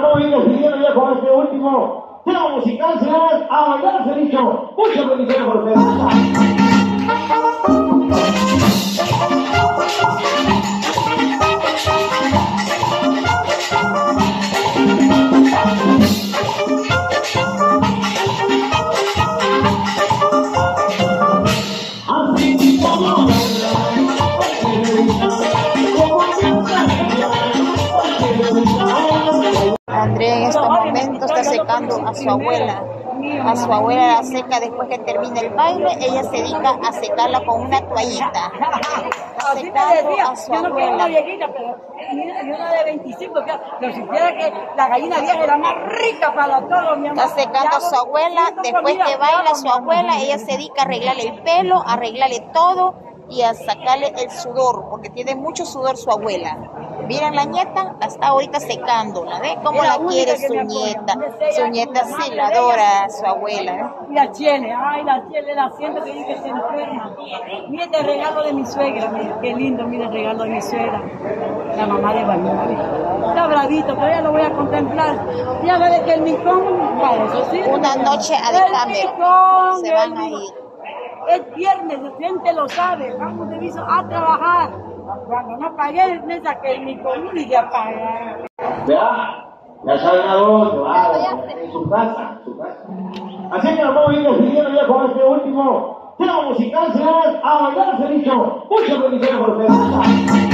vamos a ir despidiendo ya con este último tema musical, señores. A bailar, se dicho. Muchas bendiciones por ustedes. Andrea en estos momentos está secando a su abuela. A su abuela la seca después que termina el baile, ella se dedica a secarla con una toallita. Está secando a su abuela. y una de 25, que pero supiera que la gallina vieja es la más rica para todos, mi amor. Está secando a su abuela, después que baila su abuela, ella se dedica a arreglarle el pelo, a arreglarle todo y a sacarle el sudor, porque tiene mucho sudor su abuela. Miren la nieta, la está ahorita secándola, ¿ven cómo la quiere su nieta? Su nieta sí la adora su abuela. Y la tiene, ay, la tiene, la siento que dice que se enferma. Mire el regalo de mi suegra, mire, qué lindo, mire el regalo de mi suegra, la mamá de Vanilla. Está bravito, pero ya lo voy a contemplar. Ya ve que el micón, para eso sí. Una noche a micón, Se van a ir. Es viernes, la gente lo sabe, vamos de viso a trabajar. Cuando no pagué, me saqué el micón y ya pagué. ¿Verdad? Ya saben a dónde va, en su casa, en su casa. Así que nos vamos a ir despidiendo ya con este último tema musical, señores. A bailar, se ha dicho. Muchas bendiciones por ustedes.